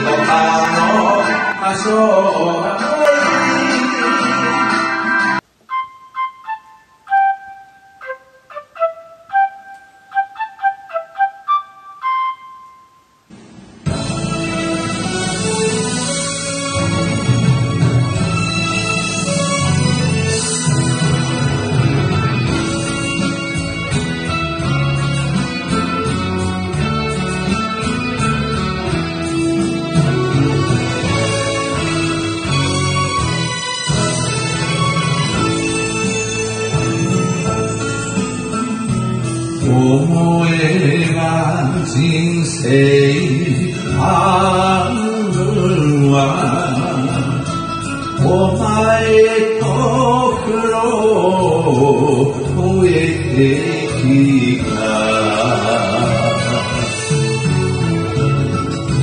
lontano, ma so, ma. 思えば人生あるわお前と苦労を越えてきた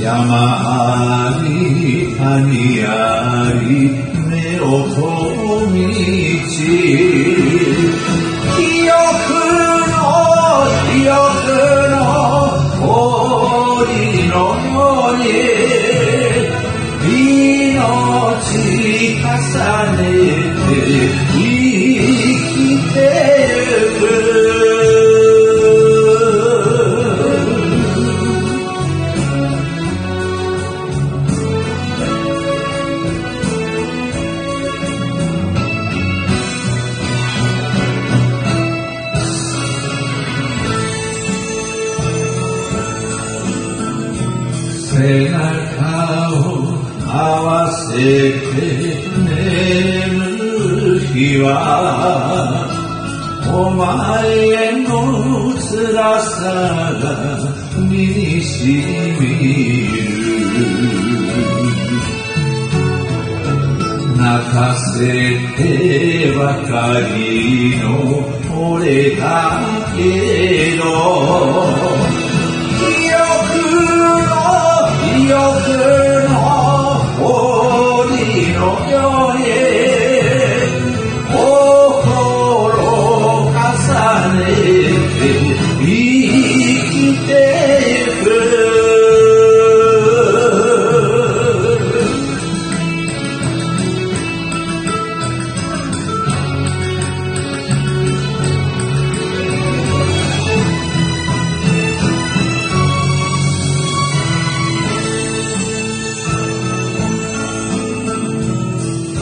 山あり谷あり目をとみ背中を合わせて眠る日はお前への辛さが身にしみる。泣かせてばかりの俺だけど。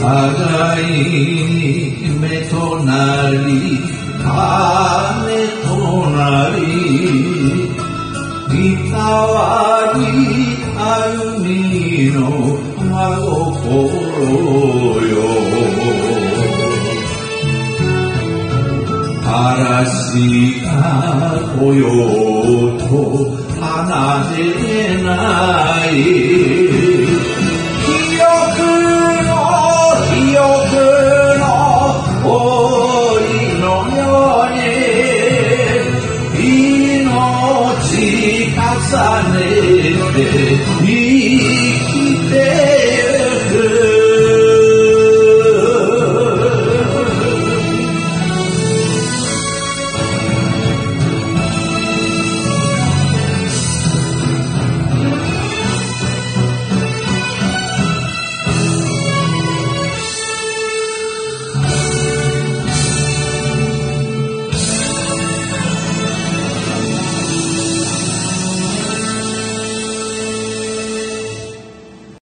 互いに目となり羽となりいたわり歩みの真心よ。嵐が来ようと離れない。sahnede